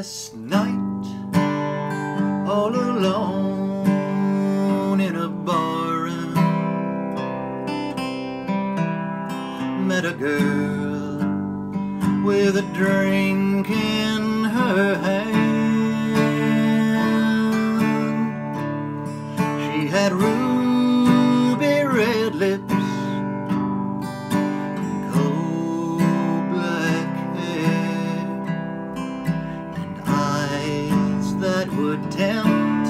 Last night, all alone in a barroom, met a girl with a drink in her hand. She had ruby would tempt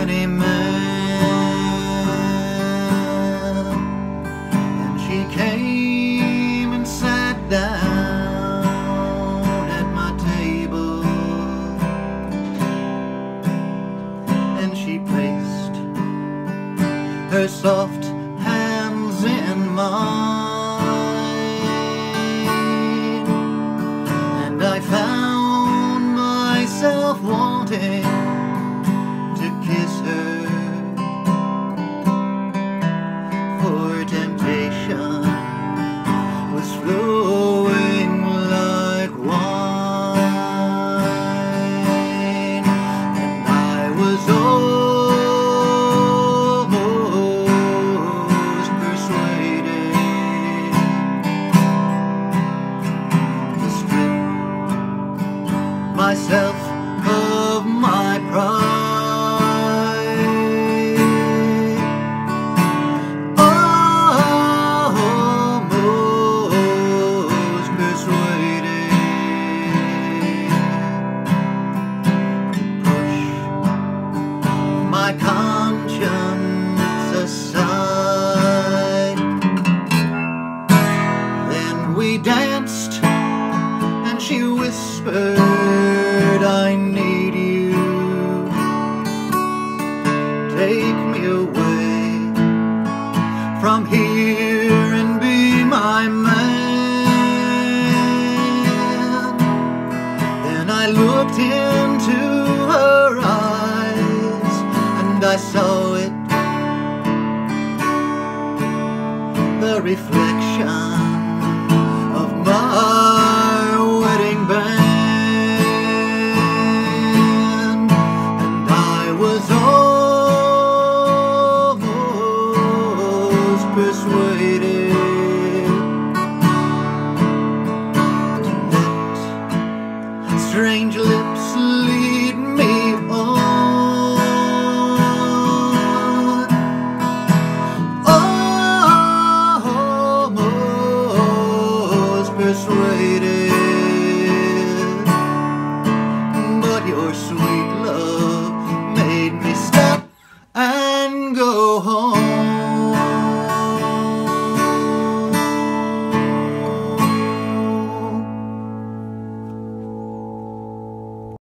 any man. And she came and sat down at my table, and she placed her soft hands in mine, myself from here and be my man. Then I looked into her eyes and I saw it the reflection persuaded to let strange lips lead me on. Almost persuaded